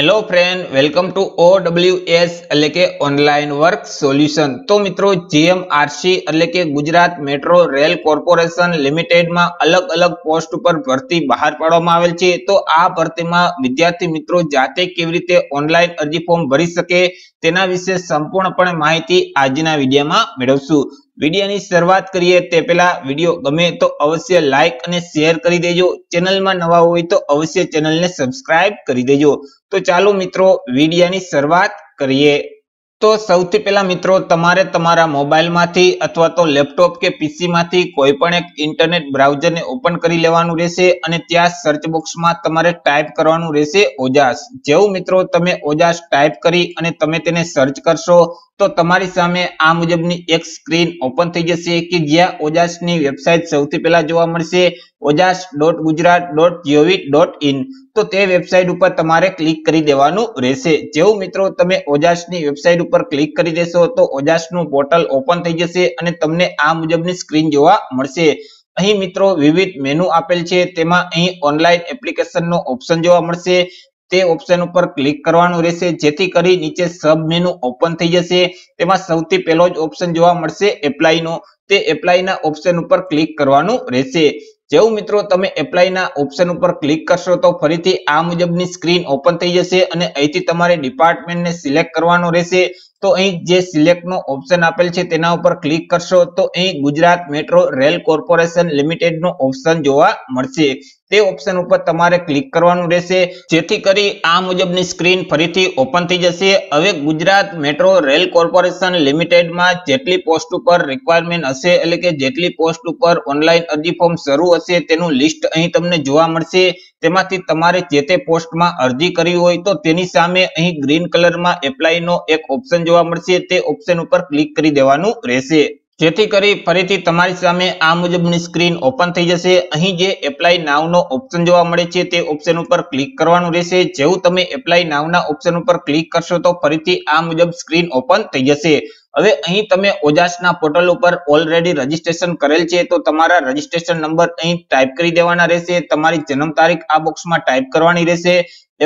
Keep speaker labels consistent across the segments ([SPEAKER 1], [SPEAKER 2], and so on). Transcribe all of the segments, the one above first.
[SPEAKER 1] Hello friend welcome to O S એટલે કે online work solution તો મિત્રો જીએમઆરસી એટલે કે ગુજરાત મેટ્રો રેલ કોર્પોરેશન લિમિટેડમાં અલગ અલગ પોસ્ટ ઉપર ભરતી બહાર પાડવામાં આવેલ છે. તો આ ભરતીમાં વિદ્યાર્થી મિત્રો જાતે કેવી રીતે ઓનલાઈન અરજી ફોર્મ ભરી શકે તેના વિશે સંપૂર્ણપણે માહિતી આજના વિડીયોમાં મેળવશું. વિડીયોની શરૂઆત કરીએ તે પહેલા વીડિયો ગમે તો અવશ્ય લાઈક અને શેર કરી દેજો. ચેનલમાં નવા હોય તો અવશ્ય ચેનલને સબસ્ક્રાઇબ કરી દેજો. તો ચાલો મિત્રો વિડીયોની શરૂઆત કરીએ. તો સૌથી પહેલા મિત્રો, તમારે તમારા મોબાઈલમાંથી અથવા તો લેપટોપ કે પીસીમાંથી કોઈ પણ એક ઇન્ટરનેટ બ્રાઉઝરને ઓપન કરી લેવાનું રહેશે અને ત્યાં સર્ચ બોક્સમાં તમારે ટાઈપ કરવાનું રહેશે ઓજાસ. જેવું મિત્રો, તમે ઓજાસ ટાઈપ કરી અને તમે તેને સર્ચ કરશો, તો તમારી સામે આ મુજબની એક સ્ક્રીન ઓપન થઈ જશે કે જ્યાં ઓજાસની વેબસાઇટ સૌથી પહેલા જોવા મળશે. OJAS dot Gujarat dot gov dot in તો તે વેબસાઇટ ઉપર તમારે ક્લિક કરી દેવાનું રહેશે. જેવું મિત્રો તમે ઓજાસની વેબસાઇટ ઉપર ક્લિક કરી દેશો, તો ઓજાસનું પોર્ટલ ઓપન થઈ જશે અને તમને આ મુજબની સ્ક્રીન જોવા મળશે. અહીં મિત્રો વિવિધ મેનુ આપેલ છે, તેમાં અહીં ઓનલાઈન એપ્લિકેશનનો ઓપ્શન જોવા મળશે. તે ઓપ્શન ઉપર ક્લિક કરવાનું રહેશે, જેથી કરી નીચે સબ મેનુ ઓપન થઈ જશે. તેમાં સૌથી પહેલો જ ઓપ્શન જોવા મળશે એપ્લાયનો તે એપ્લાયના ઓપ્શન ઉપર ક્લિક કરવાનું રહેશે. જેવું મિત્રો તમે એપ્લાયના ઓપ્શન ઉપર ક્લિક કરશો તો ફરીથી આ મુજબની સ્ક્રીન ઓપન થઈ જશે અને અહીંથી તમારે ડિપાર્ટમેન્ટને સિલેક્ટ કરવાનો રહેશે. તો અહીં જે સિલેક્ટ નો ઓપ્શન આપેલ છે તેના ઉપર ક્લિક કરશો તો અહીં Gujarat metro rail corporation limited નો ઓપ્શન જોવા મળશે. તે ઓપ્શન ઉપર તમારે ક્લિક કરવાનું રહેશે. જેથી કરી આ મુજબની સ્ક્રીન ફરીથી ઓપન થઈ જશે. હવે ગુજરાત મેટ્રો રેલ કોર્પોરેશન લિમિટેડમાં જેટલી પોસ્ટ ઉપર રિક્વાયરમેન્ટ હશે, એટલે કે જેટલી પોસ્ટ ઉપર ઓનલાઈન અરજી ફોર્મ શરૂ હશે તેનું લિસ્ટ અહીં તમને જોવા મળશે. તેમાંથી તમારે જે તે પોસ્ટમાં અરજી કરવી હોય તો તેની સામે અહીં ગ્રીન કલરમાં એપ્લાયનો એક ઓપ્શન જોવા મળશે તે ઓપ્શન ઉપર ક્લિક કરી દેવાનું રહેશે. જેથી કરી ફરીથી તમારી સામે આ મુજબની સ્ક્રીન ઓપન થઈ જશે. અહીં જે એપ્લાય નાવનો ઓપ્શન જોવા મળે છે તે ઓપ્શન ઉપર ક્લિક કરવાનું રહેશે. જેવું તમે એપ્લાય નાવના ઓપ્શન ઉપર ક્લિક કરશો તો ફરીથી આ મુજબ સ્ક્રીન ઓપન થઈ જશે. હવે અહીં તમે ઓજાસના પોર્ટલ ઉપર ઓલરેડી રજીસ્ટ્રેશન કરેલ છે તો તમારા રજીસ્ટ્રેશન નંબર અહીં ટાઈપ કરી દેવાના રહેશે. તમારી જન્મ તારીખ આ બોક્સમાં ટાઈપ કરવાની રહેશે.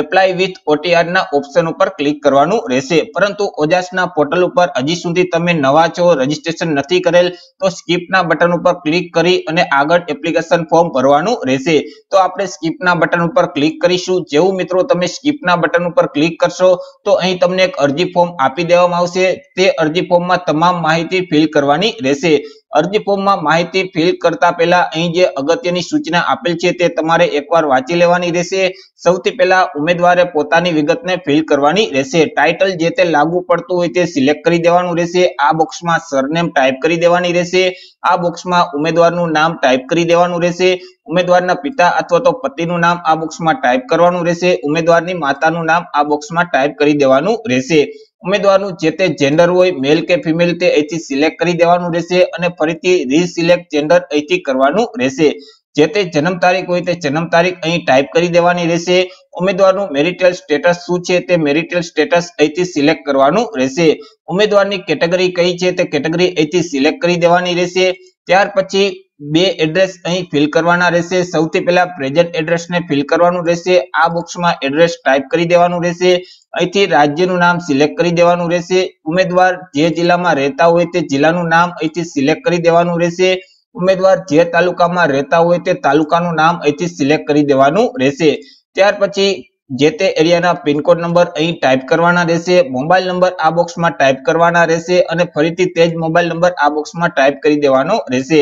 [SPEAKER 1] એપ્લાય વિથ ઓટીઆર ના ઓપ્શન ઉપર ક્લિક કરવાનું રહેશે. પરંતુ ઓજાસના પોર્ટલ ઉપર હજી સુધી તમે નવા છો રજીસ્ટ્રેશન નથી કરેલ, તો સ્કીપના બટન ઉપર ક્લિક કરી અને આગળ એપ્લિકેશન ફોર્મ ભરવાનું રહેશે. તો આપણે સ્કીપના બટન ઉપર ક્લિક કરીશું. જેવું મિત્રો તમે સ્કીપના બટન ઉપર ક્લિક કરશો, તો અહીં તમને એક અરજી ફોર્મ આપી દેવામાં આવશે. તે અરજી ફોર્મમાં તમામ માહિતી ફિલ કરવાની રહેશે. અરજી ફોર્મમાં માહિતી ફિલ કરતા પહેલા અહીં જે અગત્યની સૂચના આપેલ છે તે તમારે એકવાર વાંચી લેવાની રહેશે. સૌથી પહેલા ઉમેદવારે પોતાની વિગતને ફિલ કરવાની રહેશે. ટાઇટલ જે તે લાગુ પડતું હોય તે સિલેક્ટ કરી દેવાનું રહેશે. આ બોક્સમાં સરનેમ ટાઈપ કરી દેવાની રહેશે. આ બોક્સમાં ઉમેદવારનું નામ ટાઈપ કરી દેવાનું રહેશે. ઉમેદવારના પિતા અથવા તો પતિનું નામ આ બોક્સમાં ટાઈપ કરવાનું રહેશે. ઉમેદવારની માતાનું નામ આ બોક્સમાં ટાઈપ કરી દેવાનું રહેશે. ઉમેદવારનું જે તે જેન્ડર હોય મેલ કે ફિમેલ તે અહીંથી સિલેક્ટ કરી દેવાનું રહેશે અને ફરીથી રીસિલેક્ટ જેન્ડર અહીંથી કરવાનું રહેશે. જે તે જન્મ તારીખ હોય તે જન્મ તારીખ અહીં ટાઈપ કરી દેવાની રહેશે. ઉમેદવારનું મેરિટલ સ્ટેટસ શું છે તે મેરિટલ સ્ટેટસ અહીંથી સિલેક્ટ કરવાનું રહેશે. ઉમેદવારની કેટેગરી કઈ છે તે કેટેગરી અહીંથી સિલેક્ટ કરી દેવાની રહેશે. ત્યાર પછી બે એડ્રેસ અહીં ફિલ કરવાના રહેશે. સૌથી પહેલા પ્રેઝન્ટ એડ્રેસને ફિલ કરવાનું રહેશે. આ બોક્સમાં એડ્રેસ ટાઈપ કરી દેવાનું રહેશે. અહીંથી રાજ્યનું નામ સિલેક્ટ કરી દેવાનું રહેશે. ઉમેદવાર જે જિલ્લામાં રહેતા હોય તે જિલ્લાનું નામ અહીંથી સિલેક્ટ કરી દેવાનું રહેશે. ઉમેદવાર જે તાલુકામાં રહેતા હોય તે તાલુકાનું નામ અહીંથી સિલેક્ટ કરી દેવાનું રહેશે. ત્યાર પછી જે તે એરિયાના પિનકોડ નંબર અહીં ટાઈપ કરવાના રહેશે. મોબાઈલ નંબર આ બોક્સમાં ટાઈપ કરવાના રહેશે અને ફરીથી તે જ મોબાઈલ નંબર આ બોક્સમાં ટાઈપ કરી દેવાનો રહેશે.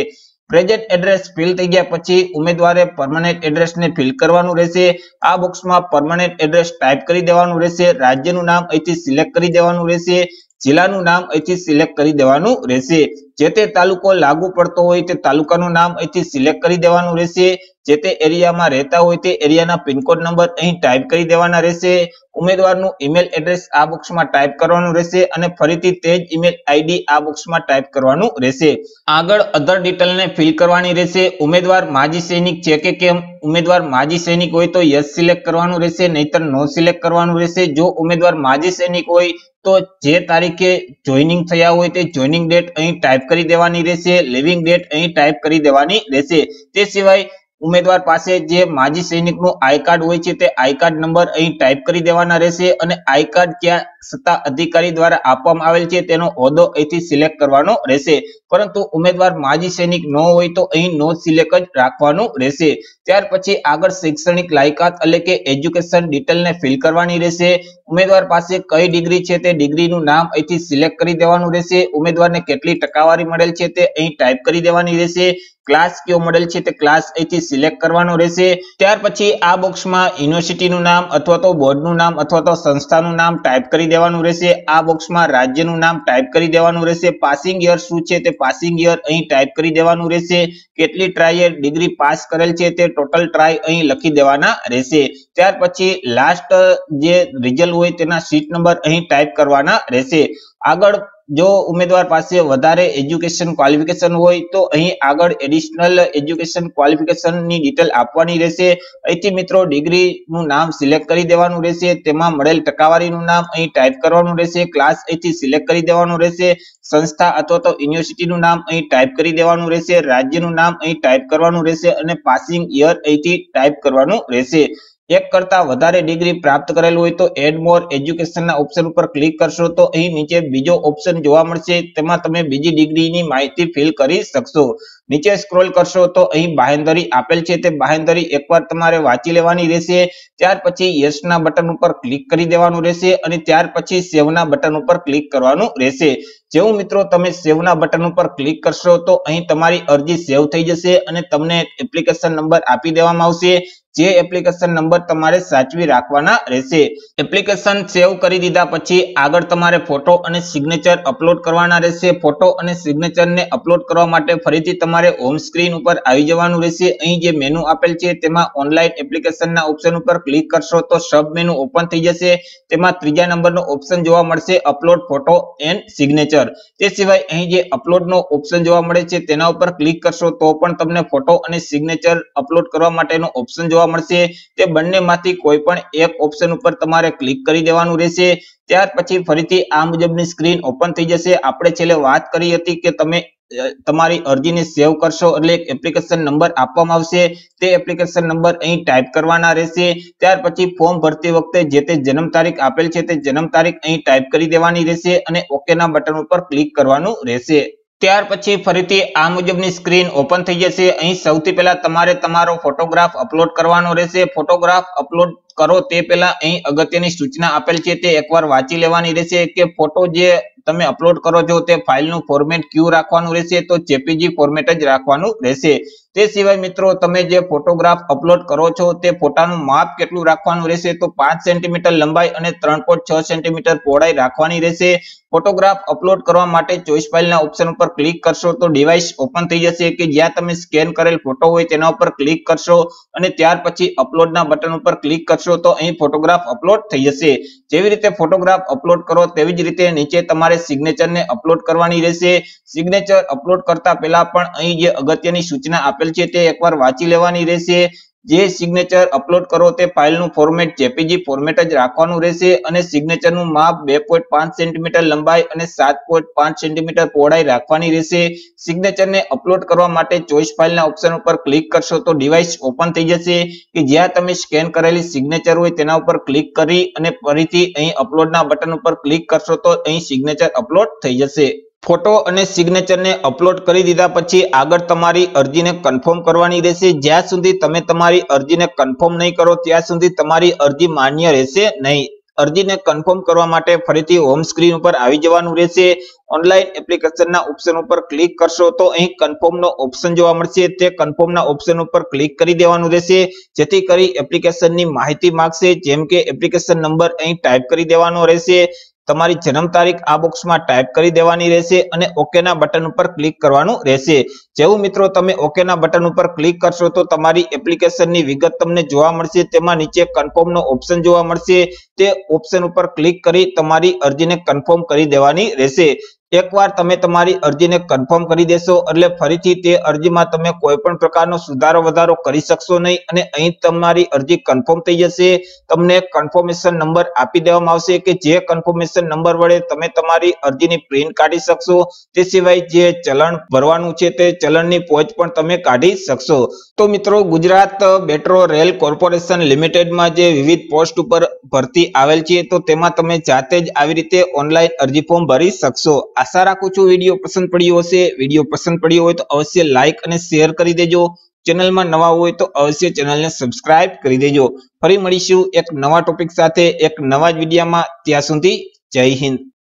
[SPEAKER 1] પ્રેઝન્ટ એડ્રેસ ફિલ થઈ ગયા પછી ઉમેદવારે પરમનન્ટ એડ્રેસને ફિલ કરવાનું રહેશે. આ બોક્સમાં પરમનન્ટ એડ્રેસ ટાઈપ કરી દેવાનું રહેશે. રાજ્યનું નામ અહીંથી સિલેક્ટ કરી દેવાનું રહેશે. જિલ્લાનું નામ અહીંથી સિલેક્ટ કરી દેવાનું રહેશે. જે તે તાલુકો લાગુ પડતો હોય તે તાલુકાનું નામ અહીંથી સિલેક્ટ કરી દેવાનું રહેશે. જે તે એરિયામાં રહેતા હોય તે એરિયાના પિનકોડ નંબર અહીં ટાઈપ કરી દેવાના રહેશે. ઉમેદવારનું ઈમેલ એડ્રેસ આ બોક્સમાં ટાઈપ કરવાનું રહેશે અને ફરીથી તે જ ઈમેલ આઈડી આ બોક્સમાં ટાઈપ કરવાનું રહેશે. આગળ અધર ડિટેલને ફિલ કરવાની રહેશે. ઉમેદવાર માજી સૈનિક છે કે કેમ? ઉમેદવાર માજી સૈનિક હોય તો યસ સિલેક્ટ કરવાનું રહેશે, નહીતર નો સિલેક્ટ કરવાનું રહેશે. જો ઉમેદવાર માજી સૈનિક હોય તો જે તારીખે જોઈનિંગ થયા હોય તે જોઈનિંગ ડેટ અહીં ટાઈપ કરી દેવાની રહેશે લિવિંગ ડેટ અહીં ટાઈપ કરી દેવાની રહેશે. તે સિવાય ઉમેદવાર પાસે જે માજી સૈનિકનું આઈ કાર્ડ હોય છે તે આઈ કાર્ડ નંબર અહીં ટાઈપ કરી દેવાના રહેશે અને આઈ કાર્ડ ક્યાં સત્તા અધિકારી દ્વારા આપવામાં આવેલ છે તેનો હોદ્દો અહીંથી સિલેક્ટ કરવાનો રહેશે. પરંતુ ઉમેદવાર માજી સૈનિક ન હોય તો અહીં નો સિલેક્ટ જ રાખવાનું રહેશે. ત્યાર પછી આગળ શૈક્ષણિક લાયકાત એટલે કે એજ્યુકેશન ડિટેલને ફિલ કરવાની રહેશે. ઉમેદવાર પાસે કઈ ડિગ્રી છે તે ડિગ્રીનું નામ અહીંથી સિલેક્ટ કરી દેવાનું રહેશે. ઉમેદવારને કેટલી ટકાવારી મળેલ છે તે અહીં ટાઈપ કરી દેવાની રહેશે. ક્લાસ કયો મોડેલ છે તે ક્લાસ અહીંથી સિલેક્ટ કરવાનો રહેશે. ત્યાર પછી આ બોક્સમાં યુનિવર્સિટીનું નામ અથવા તો બોર્ડનું નામ અથવા તો સંસ્થાનું નામ ટાઈપ કરી દેવાનું રહેશે. આ બોક્સમાં રાજ્યનું નામ ટાઈપ કરી દેવાનું રહેશે. પાસિંગ યર શું છે તે પાસિંગ યર અહીં ટાઈપ કરી દેવાનું રહેશે. કેટલી ટ્રાય ડિગ્રી પાસ કરેલ છે તે ટોટલ ટ્રાય અહીં લખી દેવાના રહેશે. ત્યાર પછી લાસ્ટ જે રિઝલ્ટ હોય તેના સીટ નંબર અહીં ટાઈપ કરવાના રહેશે. આગળ જો ઉમેદવાર પાસે વધારે એજ્યુકેશન ક્વોલિફિકેશન હોય તો અહીં આગળ એડિશનલ એજ્યુકેશન ક્વોલિફિકેશનની ડિટેલ આપવાની રહેશે. અહીંથી મિત્રો ડિગ્રીનું નામ સિલેક્ટ કરી દેવાનું રહેશે. તેમાં મળેલ ટકાવારીનું નામ અહીં ટાઈપ કરવાનું રહેશે. ક્લાસ અહીંથી સિલેક્ટ કરી દેવાનું રહેશે. સંસ્થા અથવા તો યુનિવર્સિટીનું નામ અહીં ટાઈપ કરી દેવાનું રહેશે. રાજ્યનું નામ અહીં ટાઈપ કરવાનું રહેશે અને પાસિંગ યર અહીંથી ટાઈપ કરવાનું રહેશે. એક કરતા વધારે ડિગ્રી પ્રાપ્ત કરેલ હોય તો એડ મોર એજ્યુકેશનના ઓપ્શન ઉપર ક્લિક કરશો તો અહીં નીચે બીજો ઓપ્શન જોવા મળશે. તેમાં તમે બીજી ડિગ્રીની માહિતી ફિલ કરી શકશો. નીચે સ્ક્રોલ કરશો તો અહીં બાહેંધરી આપેલ છે. તે બાહેંધરી એકવાર તમારે વાંચી લેવાની રહેશે. ત્યાર પછી યસના બટન ઉપર ક્લિક કરી દેવાનું રહેશે અને ત્યાર પછી સેવના બટન ઉપર ક્લિક કરવાનું રહેશે. જેવું મિત્રો તમે સેવના બટન ઉપર ક્લિક કરશો તો અહીં તમારી અરજી સેવ થઈ જશે અને તમને એપ્લિકેશન નંબર આપી દેવામાં આવશે. જે એપ્લિકેશન નંબર તમારે સાચવી રાખવાના રહેશે. એપ્લિકેશન સેવ કરી દીધા પછી આગળ તમારે ફોટો અને સિગ્નેચર અપલોડ કરવાના રહેશે. ફોટો અને સિગ્નેચરને અપલોડ કરવા માટે ફરીથી તમારે હોમ સ્ક્રીન ઉપર આવી જવાનું રહેશે. અહીં જે મેનુ આપેલ છે તેમાં ઓનલાઈન એપ્લિકેશનના ઓપ્શન ઉપર ક્લિક કરશો તો સબ મેનુ ઓપન થઈ જશે. તેમાં ત્રીજા નંબરનો ઓપ્શન જોવા મળશે અપલોડ ફોટો એન્ડ સિગ્નેચર તે સિવાય અહીં જે અપલોડનો ઓપ્શન જોવા મળે છે તેના ઉપર ક્લિક કરશો તો પણ તમને ફોટો અને સિગ્નેચર અપલોડ કરવા માટેનો ઓપ્શન જોવા મળશે. તે બંનેમાંથી કોઈ પણ એક ઓપ્શન ઉપર તમારે ક્લિક કરી દેવાનું રહેશે. ત્યાર પછી ફરીથી આ મુજબની સ્ક્રીન ઓપન થઈ જશે. આપણે છેલ્લે વાત કરી હતી કે તમે તમારી અરજીને સેવ કરશો એટલે એપ્લિકેશન નંબર આપવામાં આવશે. તે એપ્લિકેશન નંબર અહીં ટાઈપ કરવાના રહેશે. ત્યાર પછી ફોર્મ ભરતી વખતે જે તે જન્મ તારીખ આપેલ છે તે જન્મ તારીખ અહીં ટાઈપ કરી દેવાની રહેશે અને ઓકેના બટન ઉપર ક્લિક કરવાનું રહેશે. ત્યાર પછી ફરીથી આ મુજબની સ્ક્રીન ઓપન થઈ જશે. અહીં સૌથી પહેલા તમારે તમારો ફોટોગ્રાફ અપલોડ કરવાનો રહેશે. ફોટોગ્રાફ અપલોડ કરો તે પહેલા અહીં અગત્યની સૂચના આપેલ છે તે એકવાર વાંચી લેવાની રહેશે કે ફોટો જે તમે અપલોડ કરો છો તે ફાઇલનું ફોર્મેટ ક્યુ રાખવાનું રહેશે તો જેપીજી ફોર્મેટ જ રાખવાનું રહેશે. તે સિવાય મિત્રો તમે જે ફોટોગ્રાફ અપલોડ કરો છો તે ફોટાનું માપ કેટલું રાખવાનું રહેશે તો પાંચ સેન્ટીમીટર લંબાઈ અને ત્રણ સેન્ટીમીટર પહોળાઈ રાખવાની રહેશે. ફોટોગ્રાફ અપલોડ કરવા માટે ચોઈસ ફાઇલના ઓપ્શન ઉપર ક્લિક કરશો તો ડિવાઇસ ઓપન થઈ જશે કે જ્યાં તમે સ્કેન કરેલ ફોટો હોય તેના ઉપર ક્લિક કરશો અને ત્યાર પછી અપલોડના બટન ઉપર ક્લિક કરશો તો અહીં ફોટોગ્રાફ અપલોડ થઈ જશે. જેવી રીતે ફોટોગ્રાફ અપલોડ કરો, તેવી જ રીતે નીચે તમારે સિગ્નેચરને અપલોડ કરવાની રહેશે. સિગ્નેચર અપલોડ કરતા પહેલા પણ અહીં જે અગત્યની સૂચના આપેલ છે તે એકવાર વાંચી લેવાની રહેશે. જે સિગ્નેચર અપલોડ કરો તે ફાઇલનું ફોર્મેટ જેપીજી ફોર્મેટ જ રાખવાનું રહેશે અને સિગ્નેચરનું માપ બે પોઈન્ટ પાંચ સેન્ટીમીટર લંબાઈ અને સાત પોઈન્ટ પાંચ સેન્ટીમીટર પહોળાઈ રાખવાની રહેશે. સિગ્નેચરને અપલોડ કરવા માટે ચોઈસ ફાઇલના ઓપ્શન ઉપર ક્લિક કરશો તો ડિવાઇસ ઓપન થઈ જશે કે જ્યાં તમે સ્કેન કરેલી સિગ્નેચર હોય તેના ઉપર ક્લિક કરી અને ફરીથી અહીં અપલોડના બટન ઉપર ક્લિક કરશો તો અહીં સિગ્નેચર અપલોડ થઈ જશે. ફોટો અને સિગ્નેચરને અપલોડ કરી દીધા પછી આગળ તમારી અરજીને કન્ફર્મ કરવાની રહેશે. જ્યાં સુધી તમે તમારી અરજીને કન્ફર્મ નહીં કરો, ત્યાં સુધી તમારી અરજી માન્ય રહેશે નહીં. અરજીને કન્ફર્મ કરવા માટે ફરીથી હોમ સ્ક્રીન ઉપર આવી જવાનું રહેશે. ઓનલાઈન એપ્લિકેશનના ઓપ્શન ઉપર ક્લિક કરશો તો અહીં કન્ફર્મનો ઓપ્શન જોવા મળશે. તે કન્ફર્મના ઓપ્શન ઉપર ક્લિક કરી દેવાનું રહેશે. જેથી કરી એપ્લિકેશનની માહિતી માંગશે. જેમ કે એપ્લિકેશન નંબર અહીં ટાઈપ કરી દેવાનો રહેશે. તમારી જન્મ તારીખ આ બોક્સમાં ટાઈપ કરી દેવાની રહેશે અને ઓકેના બટન ઉપર ક્લિક કરવાનું રહેશે. જેવું મિત્રો તમે ઓકેના બટન ઉપર ક્લિક કરશો તો તમારી એપ્લિકેશનની વિગત તમને જોવા મળશે. તેમાં નીચે કન્ફર્મનો ઓપ્શન જોવા મળશે. તે ઓપ્શન ઉપર ક્લિક કરી તમારી અરજીને કન્ફર્મ કરી દેવાની રહેશે. એકવાર તમે તમારી અરજીને કન્ફર્મ કરી દેશો, એટલે ફરીથી તે અરજીમાં તમે કોઈ પણ પ્રકારનો સુધારો, વધારો કરી શકશો નહીં અને અહીં તમારી અરજી કન્ફર્મ થઈ જશે. તમને કન્ફર્મેશન નંબર આપી દેવામાં આવશે કે જે કન્ફર્મેશન નંબર વડે તમે તમારી અરજીની પ્રિન્ટ કાઢી શકશો. તે સિવાય જે ચલણ ભરવાનું છે તે ચલણની પહોંચ પણ તમે કાઢી શકશો. તો મિત્રો ગુજરાત મેટ્રો રેલ કોર્પોરેશન લિમિટેડમાં જે વિવિધ પોસ્ટ ઉપર ભરતી આવેલ છે, તો તેમાં તમે જાતે જ આવી રીતે ઓનલાઈન અરજી ફોર્મ ભરી શકશો. આશા રાખું છું વીડિયો પસંદ પડ્યો હશે. વીડિયો પસંદ પડ્યો હોય તો અવશ્ય લાઈક અને શેર કરી દેજો. ચેનલમાં નવા હોય તો અવશ્ય ચેનલને સબસ્ક્રાઇબ કરી દેજો. ફરી મળીશું એક નવા ટોપિક સાથે, એક નવા જ વિડીયામાં. ત્યાં સુધી જય હિન્દ.